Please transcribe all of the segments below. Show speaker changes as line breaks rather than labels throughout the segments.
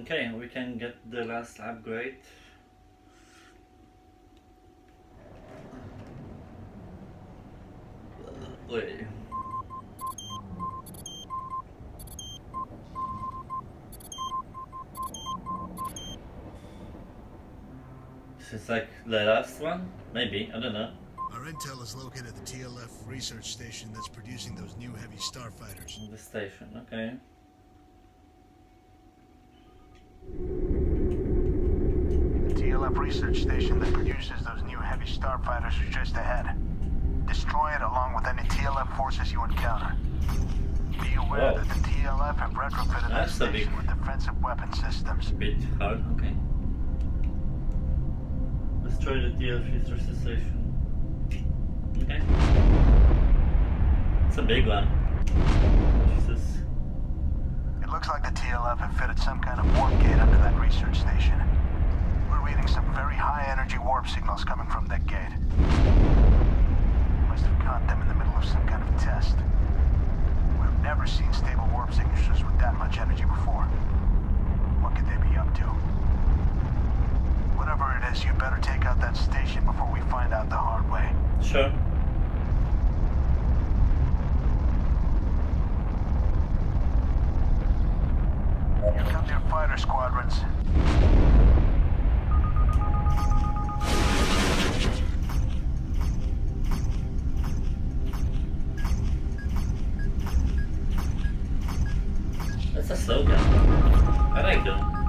Okay, we can get the last upgrade. Uh, wait. This is like the last one? Maybe, I don't know.
Our intel is located at the TLF research station that's producing those new heavy starfighters.
The station, okay.
The TLF research station that produces those new heavy starfighters is just ahead. Destroy it along with any TLF forces you encounter. Be aware
Whoa.
that the TLF have retrofitted that
That's a big-
station with defensive weapon systems.
Bit hard, okay. Destroy the TLF research station. Okay. It's a big one. Jesus.
Looks like the TLF have fitted some kind of warp gate under that research station. We're reading some very high energy warp signals coming from that gate. Must have caught them in the middle of some kind of test. We've never seen stable warp signatures with that much energy before. What could they be up to? Whatever it is, you better take out that station before we find out the hard way.
Sure.
Here come your fighter squadrons.
That's a slogan. I like them. Hmm.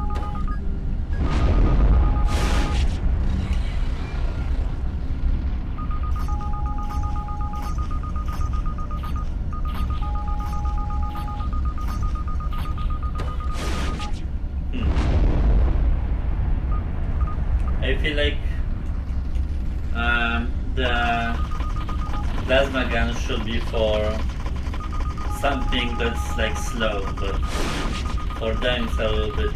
Feel like um, the plasma gun should be for something that's like slow, but for them it's a little bit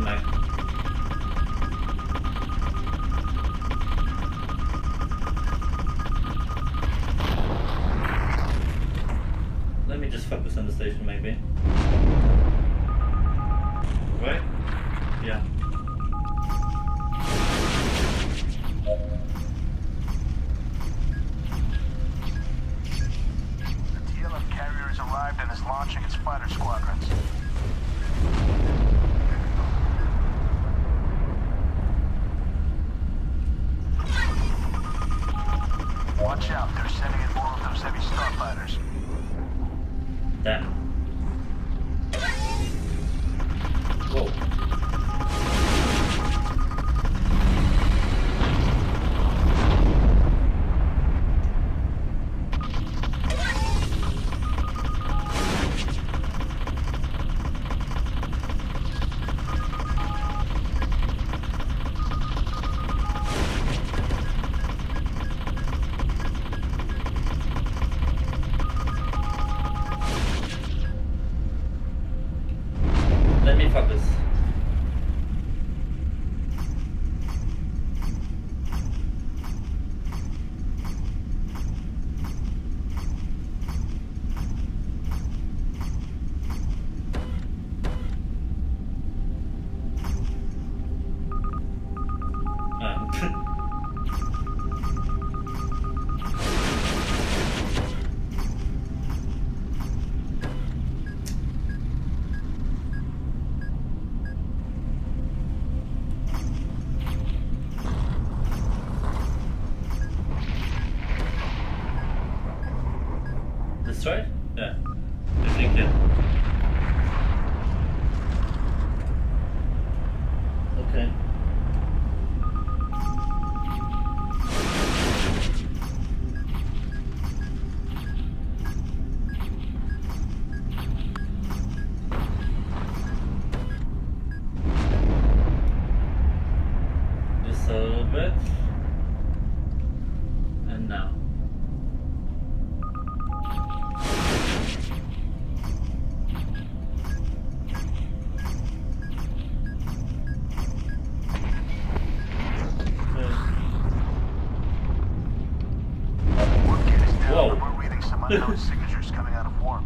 unknown signatures coming out of warp.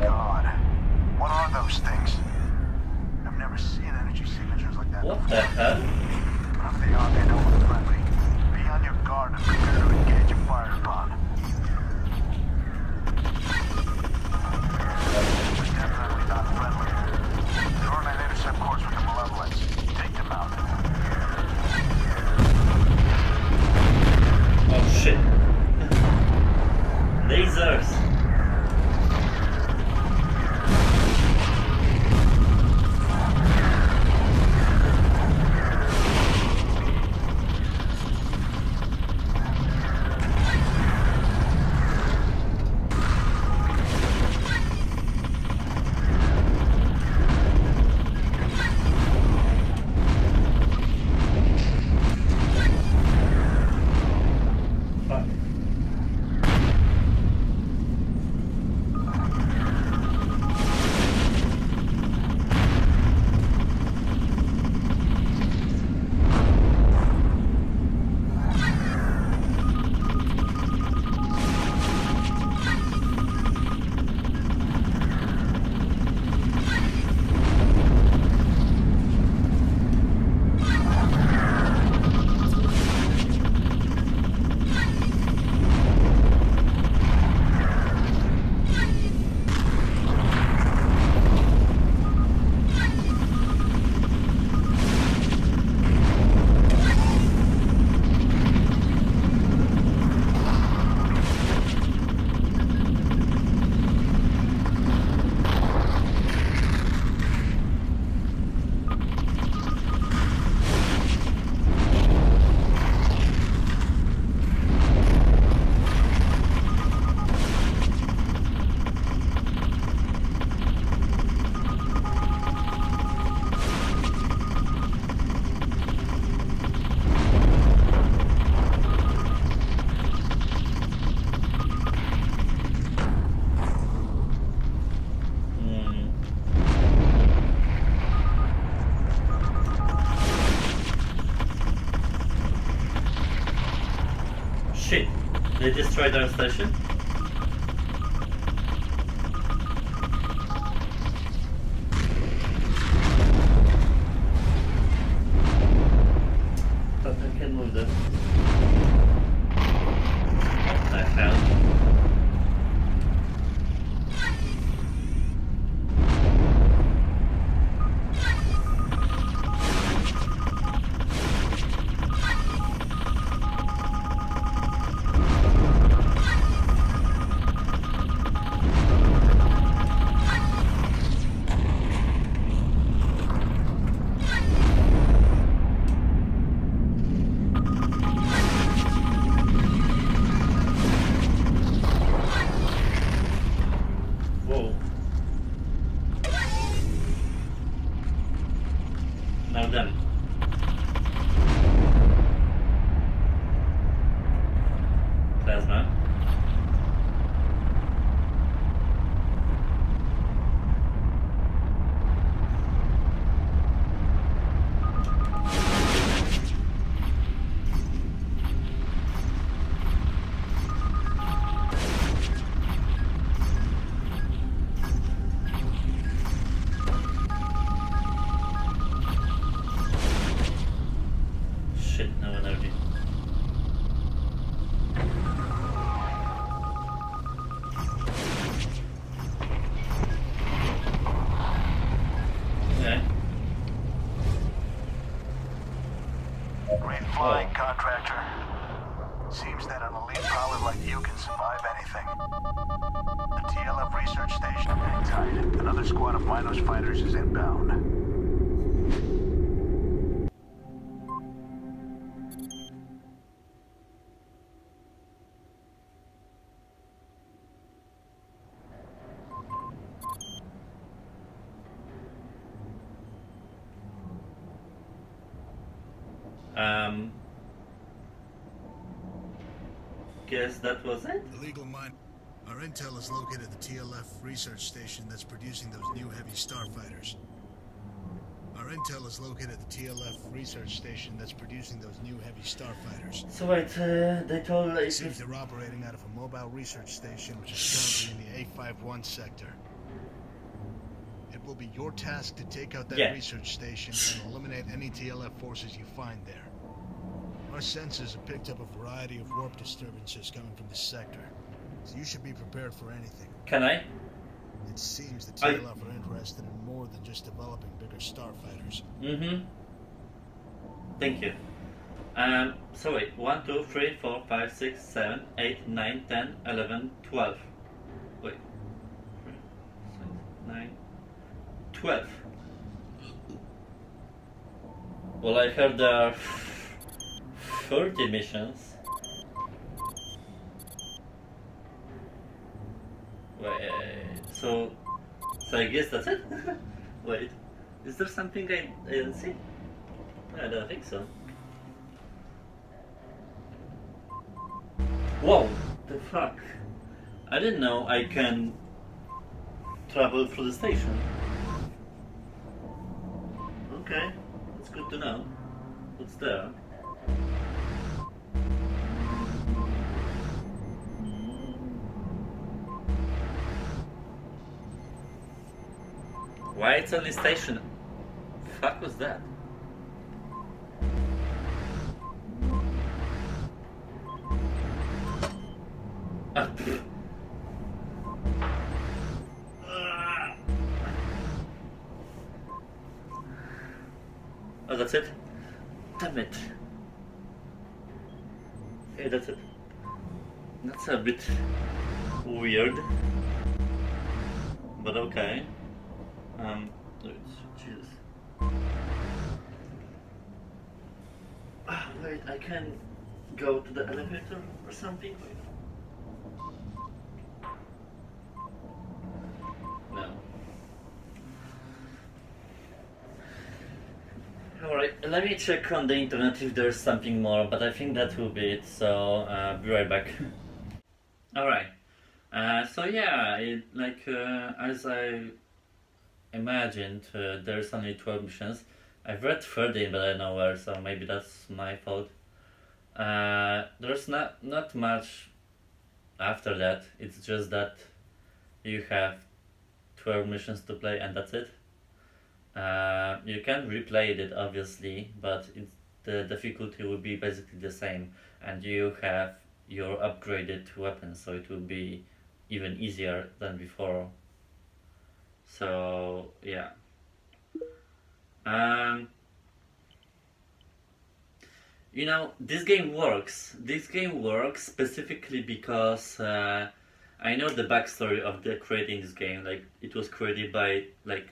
God. What are those things? I've never
seen energy signatures like that
What
before.
the hell?
They
destroyed our station? Um. Guess that was it?
Illegal mine. Our intel is located at the TLF research station that's producing those new heavy starfighters. Our intel is located at the TLF research station that's producing those new heavy starfighters.
So wait, uh, they told
It
it
seems they're operating out of a mobile research station which is currently in the A51 sector. It
will be your task to take out that
Yeah.
research station and eliminate any TLF forces you find there. Our sensors have picked up a variety of warp disturbances coming from this sector, so you should be prepared for anything.
Can I?
It seems the TLF are interested in more than just developing bigger starfighters.
Mm-hmm. Thank you. Um, so wait, 1, 2, 3, 4, 5, 6, 7, 8, 9, 10, 11, 12. Wait. 3, 6, 9, 12. Well, I heard the... are 30 missions. Wait, so, so I guess that's it? Wait, is there something I, I didn't see? I don't think so. Whoa, the fuck? I didn't know I can travel through the station. Okay, that's good to know. What's there? Why it's only station? Fuck was that? Jesus. Ah, wait, I can go to the elevator or something? Wait. No. Alright, let me check on the internet if there's something more, but I think that will be it, so uh, be right back. Alright, uh, so yeah, it, like uh, as I imagined, uh, there's only 12 missions. I've read 13, but I know where, so maybe that's my fault. Uh, there's not, not much after that, it's just that you have 12 missions to play and that's it. Uh, you can replay it obviously, but the difficulty will be basically the same, and you have your upgraded weapon, so it will be even easier than before. So yeah. Um, you know, this game works. This game works specifically because uh, I know the backstory of the creating this game. Like it was created by like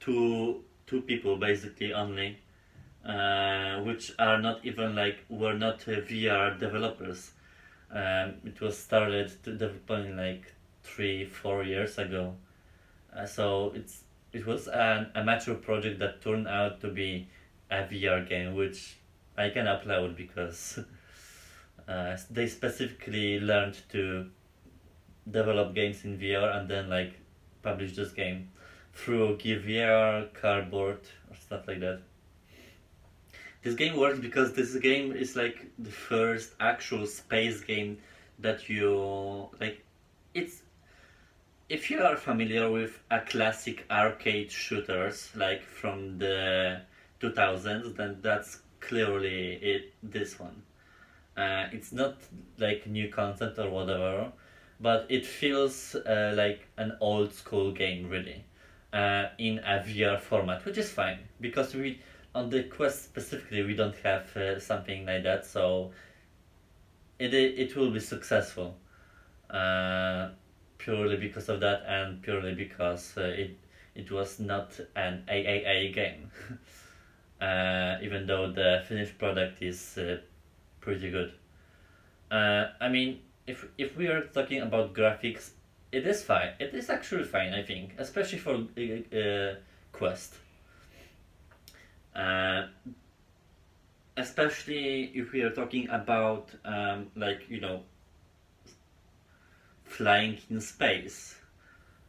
two two people basically only, uh, which are not even like were not uh, VR developers. Um, it was started developing like three four years ago, uh, so it's it was an amateur project that turned out to be a VR game, which I can applaud because uh, they specifically learned to develop games in VR and then like publish this game through Gear VR, Cardboard, or stuff like that. This game works because this game is like the first actual space game that you like. It's if you are familiar with a classic arcade shooters like from the 2000s, then that's clearly it. This one. Uh, it's not like new concept or whatever, but it feels uh, like an old school game really uh, in a VR format, which is fine because we on the quest specifically we don't have uh, something like that, so it it will be successful uh, purely because of that and purely because uh, it it was not an AAA game, uh, even though the finished product is uh, pretty good. Uh, I mean, if if we are talking about graphics, it is fine. It is actually fine, I think, especially for uh, uh, Quest. Uh, especially if we are talking about um, like you know flying in space.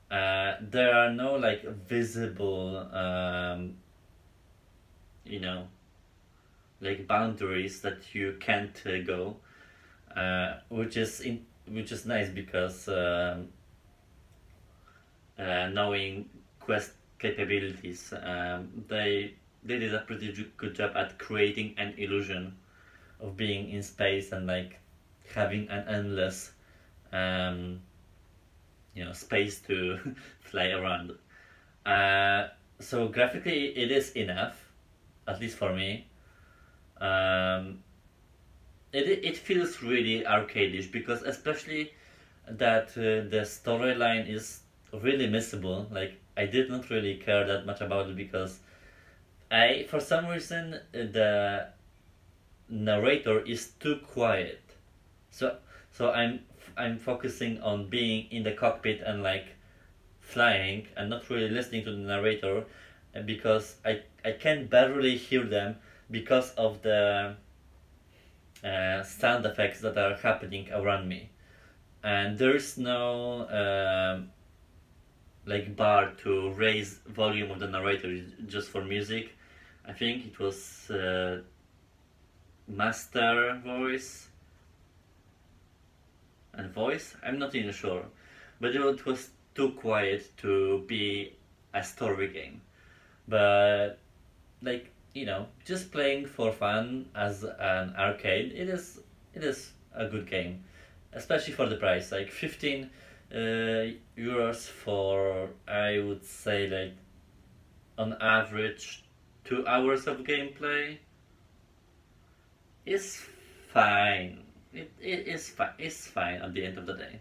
Uh, there are no like visible um, you know like boundaries that you can't uh, go uh, which is in, which is nice because um, uh, knowing quest capabilities. Um, they they did a pretty good job at creating an illusion of being in space and like having an endless um, you know space to fly around. Uh, so graphically, it is enough, at least for me. Um, it it feels really arcadish because especially that uh, the storyline is really missable. Like I did not really care that much about it because I for some reason the narrator is too quiet. So so I'm I'm focusing on being in the cockpit and like flying and not really listening to the narrator because I I can barely hear them because of the uh, sound effects that are happening around me. And there's no um, like bar to raise volume of the narrator just for music. I think it was uh, master voice and voice i'm not even sure. But it was too quiet to be a story game. But like you know just playing for fun as an arcade it is it is a good game. Especially for the price like 15 uh, euros for i would say like on average two hours of gameplay is fine it, it is fine it's fine at the end of the day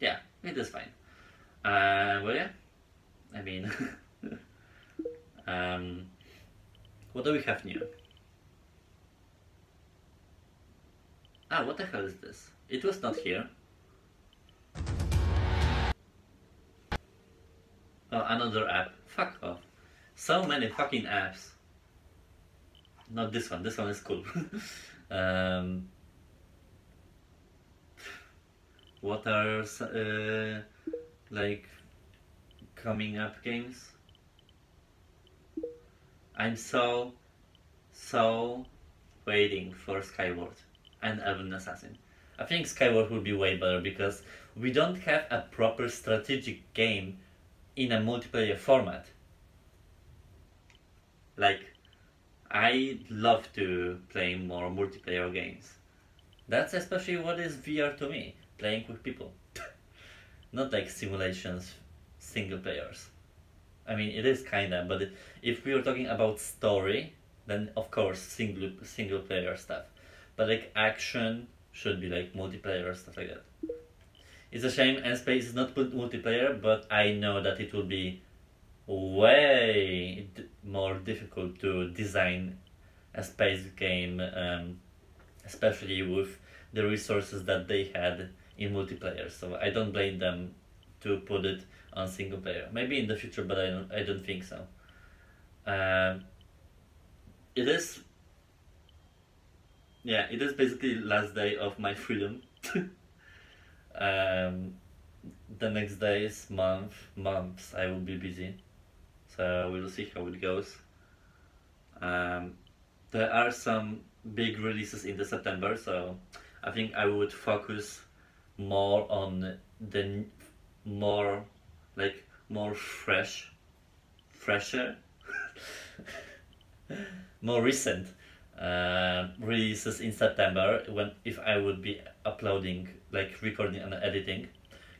yeah it is fine uh, well yeah i mean um, what do we have new Ah, what the hell is this? It was not here. Oh, another app. Fuck off. So many fucking apps. Not this one. This one is cool. um, what are uh, like coming up games? I'm so so waiting for Skyworld and Elven Assassin. I think Skyworld would be way better because we don't have a proper strategic game in a multiplayer format. Like, I love to play more multiplayer games. That's especially what is VR to me, playing with people. Not like simulations, single players. I mean, it is kinda, but if we are talking about story, then of course single single player stuff but like action should be like multiplayer stuff like that. It's a shame End Space is not multiplayer, but I know that it will be way more difficult to design a space game, um, especially with the resources that they had in multiplayer. So I don't blame them to put it on single player. Maybe in the future, but I don't. I don't think so. Um, it is yeah, it is basically last day of my freedom. um, the next days, month, months, I will be busy. So we'll see how it goes. Um, there are some big releases in the September, so I think I would focus more on the more like more fresh, fresher, more recent uh, releases in September when if I would be uploading like recording and editing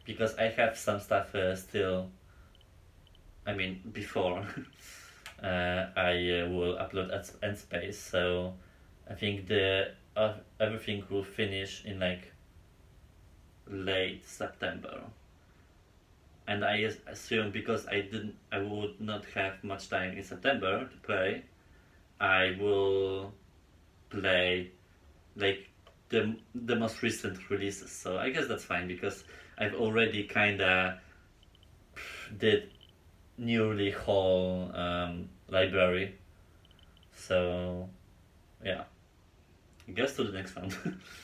because I have some stuff uh, still I mean before uh, I uh, will upload at End Space so I think the uh, everything will finish in like late September and I assume because I didn't I would not have much time in September to play I will play like the the most recent releases. So I guess that's fine because I've already kinda did nearly whole um, library. So yeah, I guess to the next one.